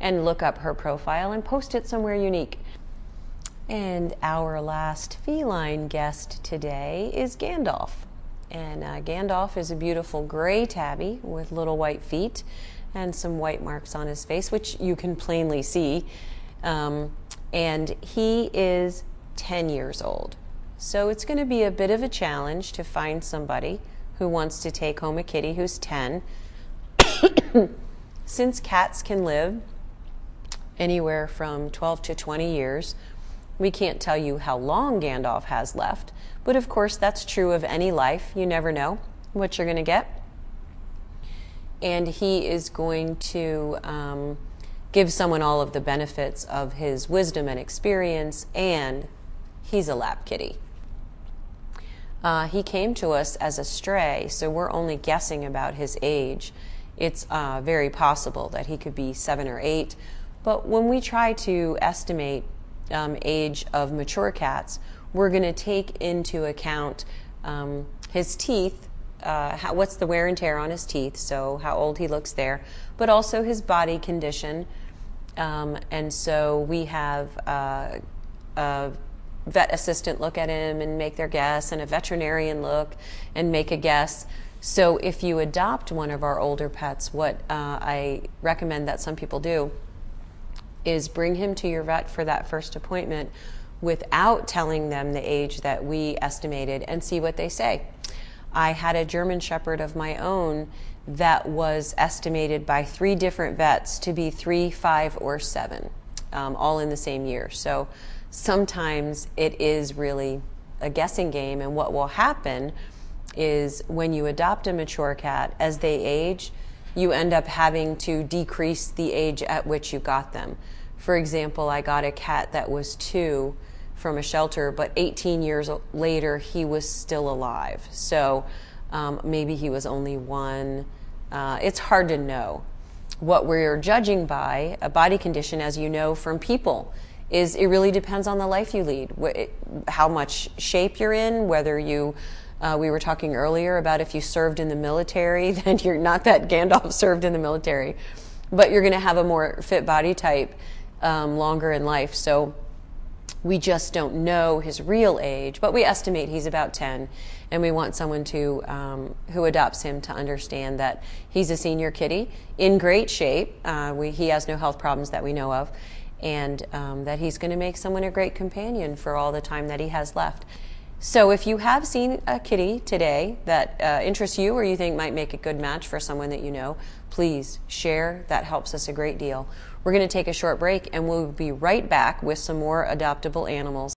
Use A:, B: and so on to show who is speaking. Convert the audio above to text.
A: and look up her profile and post it somewhere unique. And our last feline guest today is Gandolf. And uh, Gandolf is a beautiful gray tabby with little white feet and some white marks on his face, which you can plainly see. Um, and he is 10 years old. So it's going to be a bit of a challenge to find somebody who wants to take home a kitty who's 10. Since cats can live anywhere from 12 to 20 years, we can't tell you how long Gandolf has left, but of course that's true of any life. You never know what you're going to get. And he is going to um, give someone all of the benefits of his wisdom and experience, and he's a lap kitty. Uh, he came to us as a stray, so we're only guessing about his age. It's uh, very possible that he could be seven or eight, but when we try to estimate um, age of mature cats, we're going to take into account um, his teeth, uh, how, what's the wear and tear on his teeth, so how old he looks there, but also his body condition. Um, and so we have uh, a vet assistant look at him and make their guess, and a veterinarian look and make a guess. So if you adopt one of our older pets, what uh, I recommend that some people do is bring him to your vet for that first appointment without telling them the age that we estimated and see what they say. I had a German Shepherd of my own that was estimated by three different vets to be three, five, or seven, um, all in the same year. So sometimes it is really a guessing game, and what will happen is when you adopt a mature cat, as they age, you end up having to decrease the age at which you got them. For example, I got a cat that was two from a shelter, but 18 years later, he was still alive. So um, maybe he was only one. Uh, it's hard to know. What we're judging by a body condition, as you know from people, is it really depends on the life you lead, how much shape you're in, whether you uh, we were talking earlier about if you served in the military, then you're not that Gandolf served in the military, but you're going to have a more fit body type um, longer in life. So we just don't know his real age, but we estimate he's about 10, and we want someone to um, who adopts him to understand that he's a senior kitty in great shape. Uh, we, he has no health problems that we know of, and um, that he's going to make someone a great companion for all the time that he has left. So if you have seen a kitty today that uh, interests you or you think might make a good match for someone that you know, please share. That helps us a great deal. We're going to take a short break and we'll be right back with some more adoptable animals.